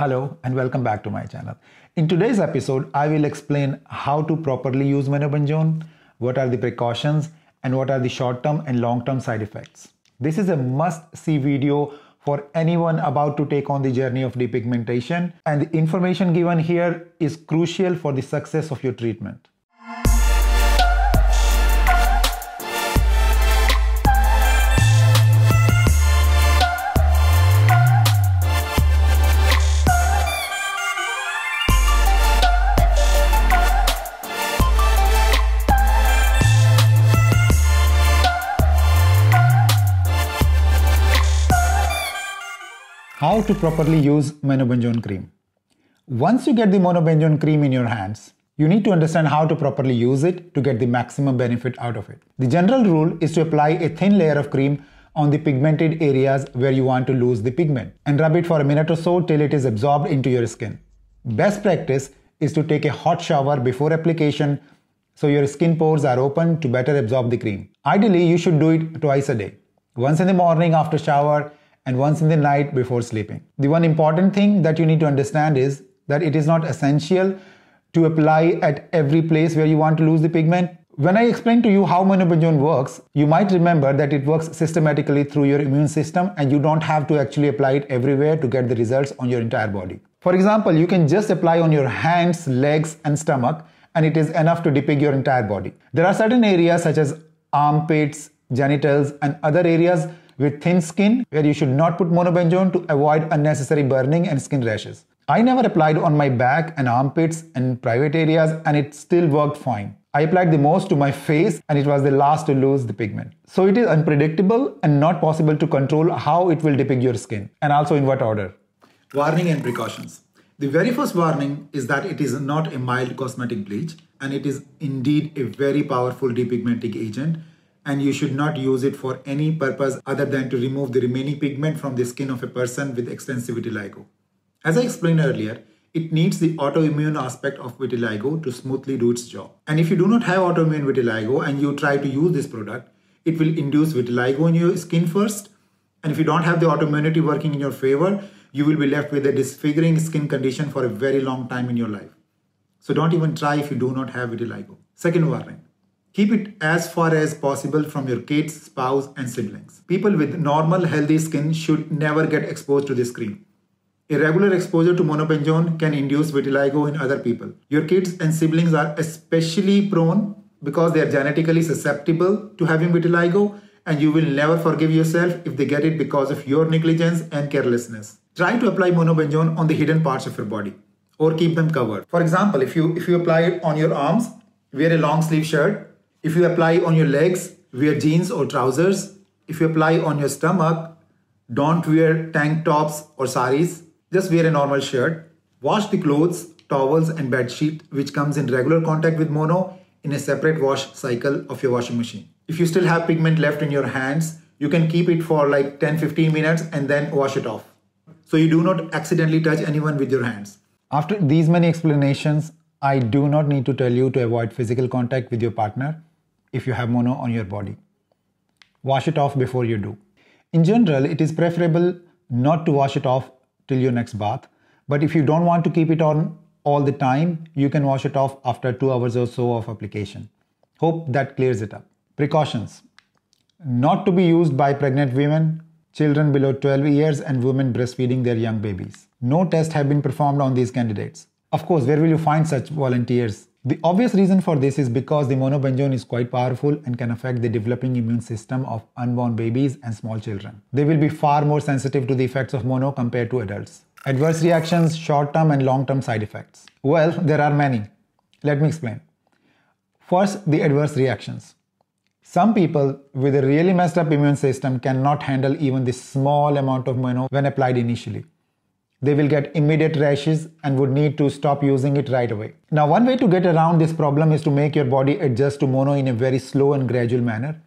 Hello and welcome back to my channel. In today's episode, I will explain how to properly use monobenzone, what are the precautions, and what are the short-term and long-term side effects. This is a must-see video for anyone about to take on the journey of depigmentation and the information given here is crucial for the success of your treatment. How to properly use monobenzone cream. Once you get the monobenzone cream in your hands, you need to understand how to properly use it to get the maximum benefit out of it. The general rule is to apply a thin layer of cream on the pigmented areas where you want to lose the pigment and rub it for a minute or so till it is absorbed into your skin. Best practice is to take a hot shower before application so your skin pores are open to better absorb the cream. Ideally, you should do it twice a day. Once in the morning after shower and once in the night before sleeping. The one important thing that you need to understand is that it is not essential to apply at every place where you want to lose the pigment. When I explain to you how monobenzone works, you might remember that it works systematically through your immune system and you don't have to actually apply it everywhere to get the results on your entire body. For example, you can just apply on your hands, legs and stomach and it is enough to depig your entire body. There are certain areas such as armpits, genitals and other areas with thin skin where you should not put monobenzone to avoid unnecessary burning and skin rashes. I never applied on my back and armpits and private areas and it still worked fine. I applied the most to my face and it was the last to lose the pigment. So it is unpredictable and not possible to control how it will depig your skin and also in what order. Warning and precautions. The very first warning is that it is not a mild cosmetic bleach and it is indeed a very powerful depigmenting agent and you should not use it for any purpose other than to remove the remaining pigment from the skin of a person with extensive vitiligo. As I explained earlier, it needs the autoimmune aspect of vitiligo to smoothly do its job. And if you do not have autoimmune vitiligo and you try to use this product, it will induce vitiligo in your skin first. And if you don't have the autoimmunity working in your favor, you will be left with a disfiguring skin condition for a very long time in your life. So don't even try if you do not have vitiligo. Second warning. Keep it as far as possible from your kids, spouse, and siblings. People with normal, healthy skin should never get exposed to this cream. Irregular exposure to monobenzone can induce vitiligo in other people. Your kids and siblings are especially prone because they are genetically susceptible to having vitiligo, and you will never forgive yourself if they get it because of your negligence and carelessness. Try to apply monobenzone on the hidden parts of your body or keep them covered. For example, if you if you apply it on your arms, wear a long sleeve shirt if you apply on your legs, wear jeans or trousers. If you apply on your stomach, don't wear tank tops or saris. Just wear a normal shirt. Wash the clothes, towels and bed sheet which comes in regular contact with mono in a separate wash cycle of your washing machine. If you still have pigment left in your hands, you can keep it for like 10-15 minutes and then wash it off. So you do not accidentally touch anyone with your hands. After these many explanations, I do not need to tell you to avoid physical contact with your partner if you have mono on your body. Wash it off before you do. In general, it is preferable not to wash it off till your next bath, but if you don't want to keep it on all the time, you can wash it off after 2 hours or so of application. Hope that clears it up. Precautions. Not to be used by pregnant women, children below 12 years and women breastfeeding their young babies. No tests have been performed on these candidates. Of course, where will you find such volunteers? The obvious reason for this is because the monobenzone is quite powerful and can affect the developing immune system of unborn babies and small children. They will be far more sensitive to the effects of mono compared to adults. Adverse reactions, short-term and long-term side effects. Well, there are many. Let me explain. First, the adverse reactions. Some people with a really messed up immune system cannot handle even the small amount of mono when applied initially they will get immediate rashes and would need to stop using it right away. Now, one way to get around this problem is to make your body adjust to mono in a very slow and gradual manner.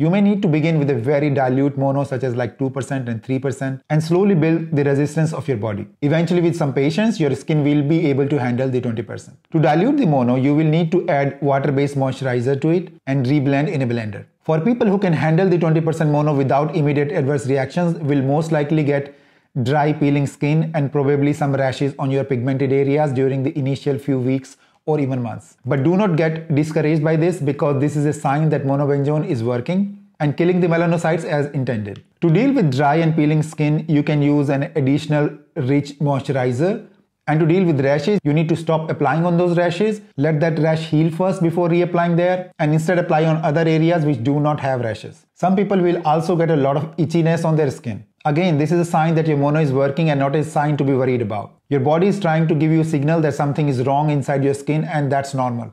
You may need to begin with a very dilute mono such as like 2% and 3% and slowly build the resistance of your body. Eventually with some patience, your skin will be able to handle the 20%. To dilute the mono, you will need to add water-based moisturizer to it and reblend in a blender. For people who can handle the 20% mono without immediate adverse reactions will most likely get dry peeling skin and probably some rashes on your pigmented areas during the initial few weeks or even months. But do not get discouraged by this because this is a sign that monobenzone is working and killing the melanocytes as intended. To deal with dry and peeling skin, you can use an additional rich moisturizer. And to deal with rashes, you need to stop applying on those rashes. Let that rash heal first before reapplying there and instead apply on other areas which do not have rashes. Some people will also get a lot of itchiness on their skin. Again, this is a sign that your mono is working and not a sign to be worried about. Your body is trying to give you a signal that something is wrong inside your skin and that's normal.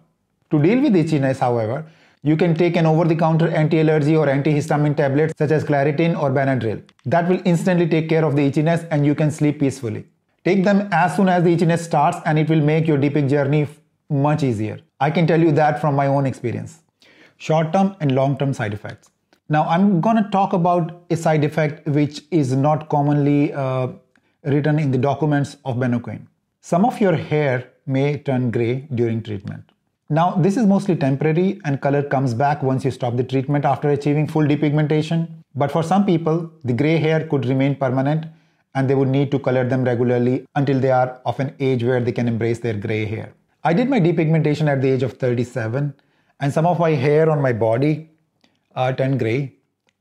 To deal with itchiness, however, you can take an over-the-counter anti-allergy or antihistamine tablet such as Claritin or Benadryl. That will instantly take care of the itchiness and you can sleep peacefully. Take them as soon as the itchiness starts and it will make your deeping journey much easier. I can tell you that from my own experience. Short-term and long-term side effects. Now, I'm going to talk about a side effect which is not commonly uh, written in the documents of Benoquin. Some of your hair may turn gray during treatment. Now, this is mostly temporary and color comes back once you stop the treatment after achieving full depigmentation. But for some people, the gray hair could remain permanent and they would need to color them regularly until they are of an age where they can embrace their gray hair. I did my depigmentation at the age of 37 and some of my hair on my body uh, turned gray,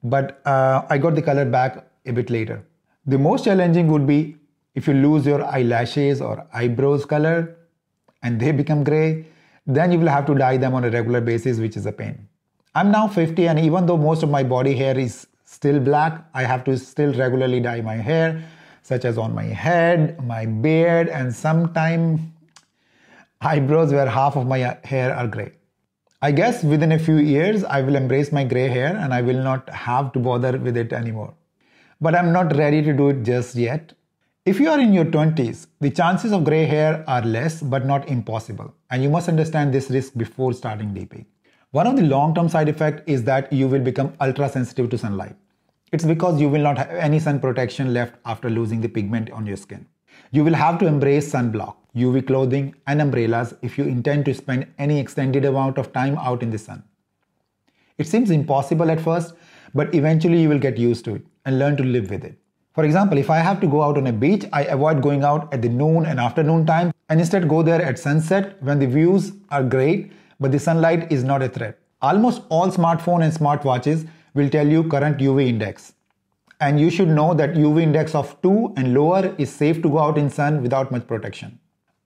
but uh, I got the color back a bit later. The most challenging would be if you lose your eyelashes or eyebrows color and they become gray, then you will have to dye them on a regular basis, which is a pain. I'm now 50, and even though most of my body hair is still black, I have to still regularly dye my hair, such as on my head, my beard, and sometimes eyebrows where half of my hair are gray. I guess within a few years, I will embrace my gray hair and I will not have to bother with it anymore. But I'm not ready to do it just yet. If you are in your 20s, the chances of gray hair are less but not impossible, and you must understand this risk before starting deeping. One of the long term side effects is that you will become ultra sensitive to sunlight. It's because you will not have any sun protection left after losing the pigment on your skin. You will have to embrace sunblock. UV clothing, and umbrellas if you intend to spend any extended amount of time out in the sun. It seems impossible at first, but eventually you will get used to it and learn to live with it. For example, if I have to go out on a beach, I avoid going out at the noon and afternoon time and instead go there at sunset when the views are great, but the sunlight is not a threat. Almost all smartphone and smartwatches will tell you current UV index. And you should know that UV index of 2 and lower is safe to go out in sun without much protection.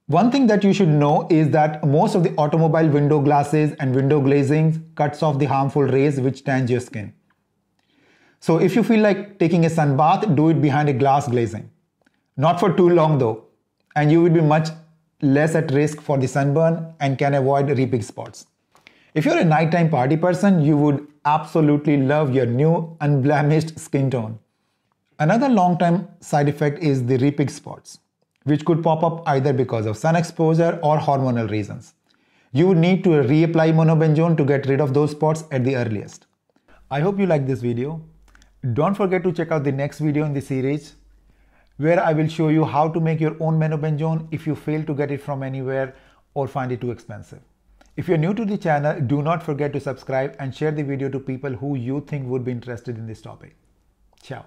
One thing that you should know is that most of the automobile window glasses and window glazings cuts off the harmful rays which tans your skin. So if you feel like taking a sun bath, do it behind a glass glazing. Not for too long though, and you will be much less at risk for the sunburn and can avoid repig spots. If you're a nighttime party person, you would absolutely love your new unblemished skin tone. Another long-term side effect is the repig spots which could pop up either because of sun exposure or hormonal reasons. You would need to reapply monobenzone to get rid of those spots at the earliest. I hope you like this video. Don't forget to check out the next video in the series where I will show you how to make your own monobenzone if you fail to get it from anywhere or find it too expensive. If you're new to the channel, do not forget to subscribe and share the video to people who you think would be interested in this topic. Ciao.